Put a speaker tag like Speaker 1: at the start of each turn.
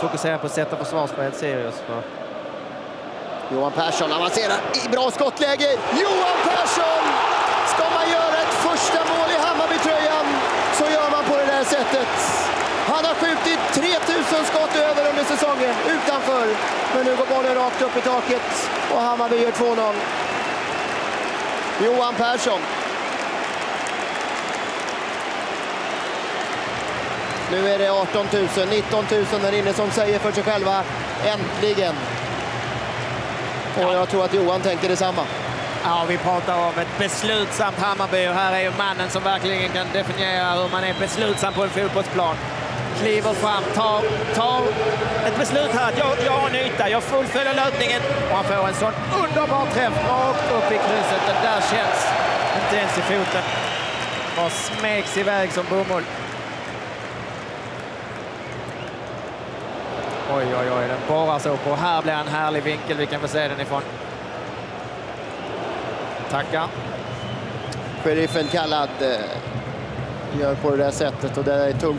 Speaker 1: Fokuserar på att sätta försvarsspelet Sirius. För
Speaker 2: Johan Persson avancerar i bra skottläge. Johan Persson! Ska man göra ett första mål i Hammarbytröjan så gör man på det där sättet. Han har skjutit 3000 skott över under säsongen, utanför. Men nu går bollen rakt upp i taket och Hammarby gör 2-0. Johan Persson. Nu är det 18 000, 19 000 där inne som säger för sig själva äntligen. Och jag tror att Johan tänker detsamma.
Speaker 1: Ja, vi pratar om ett beslutsamt Hammarby och här är ju mannen som verkligen kan definiera hur man är beslutsam på en fotbollsplan. Kliver fram, tar, tar ett beslut här att jag, jag har en yta, jag fullföljer löpningen och han får en sån underbar träff rakt upp i krysset. Den där känns inte ens i foten. Bara smeks iväg som bomull. Oj, oj, oj, den borrar så på. Här blir en härlig vinkel vi kan få se den ifrån. Tackar.
Speaker 2: Sheriffen kallad eh, gör på det där sättet och det är tungt